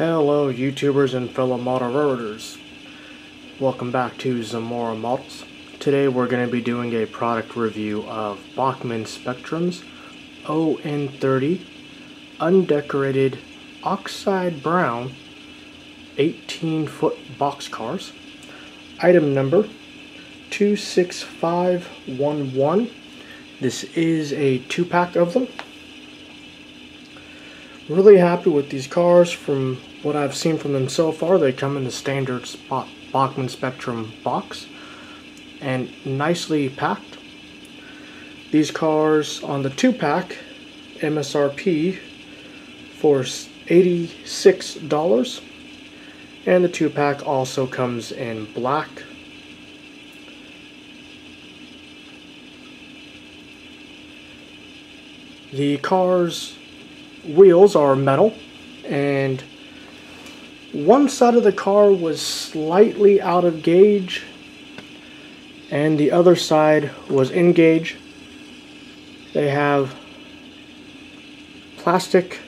Hello YouTubers and fellow model railroaders. Welcome back to Zamora Models. Today we're going to be doing a product review of Bachmann Spectrum's ON30 undecorated oxide brown 18 foot box cars. Item number 26511. This is a two pack of them. Really happy with these cars from what I've seen from them so far. They come in the standard spot Bachmann Spectrum box and nicely packed. These cars on the two pack MSRP for $86 and the two pack also comes in black the car's wheels are metal and one side of the car was slightly out of gauge and the other side was in gauge. They have plastic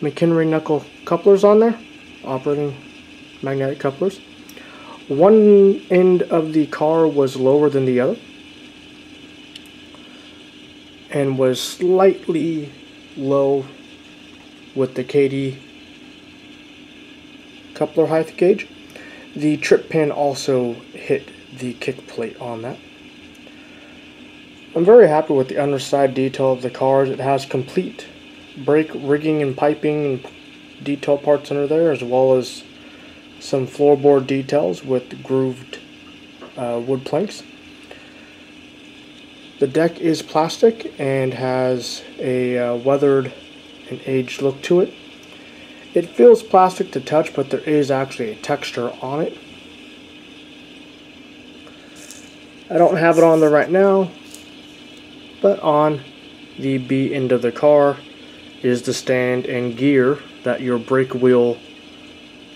McHenry knuckle couplers on there operating magnetic couplers. One end of the car was lower than the other and was slightly low with the Kadee coupler height gauge. The trip pin also hit the kick plate on that. I'm very happy with the underside detail of the cars. It has complete brake rigging and piping and detail parts under there as well as some floorboard details with grooved uh, wood planks. The deck is plastic and has a uh, weathered and aged look to it. It feels plastic to touch, but there is actually a texture on it. I don't have it on there right now, but on the B end of the car is the stand and gear that your brake wheel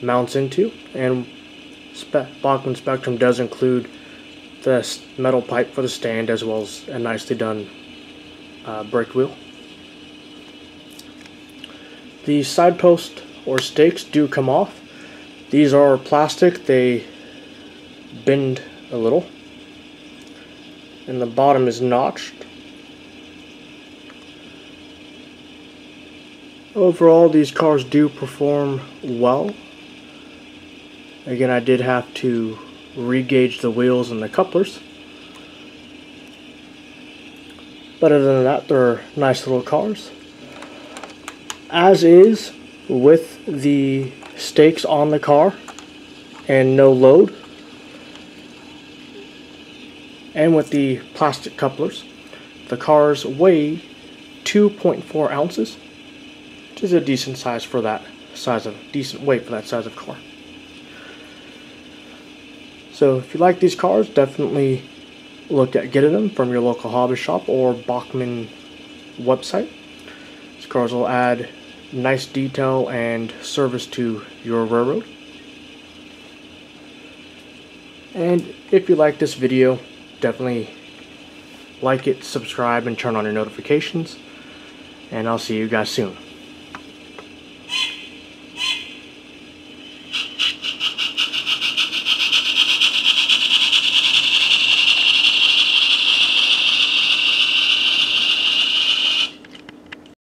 mounts into, and Spe Bachmann Spectrum does include the metal pipe for the stand as well as a nicely done uh, brake wheel. The side post or stakes do come off. These are plastic, they bend a little. And the bottom is notched. Overall, these cars do perform well. Again, I did have to re-gauge the wheels and the couplers. But other than that, they're nice little cars. As is with the stakes on the car and no load. And with the plastic couplers, the cars weigh 2.4 ounces, which is a decent size for that size of decent weight for that size of car. So if you like these cars, definitely look at getting them from your local hobby shop or Bachmann website. These cars will add nice detail and service to your railroad. And if you like this video, definitely like it, subscribe, and turn on your notifications. And I'll see you guys soon.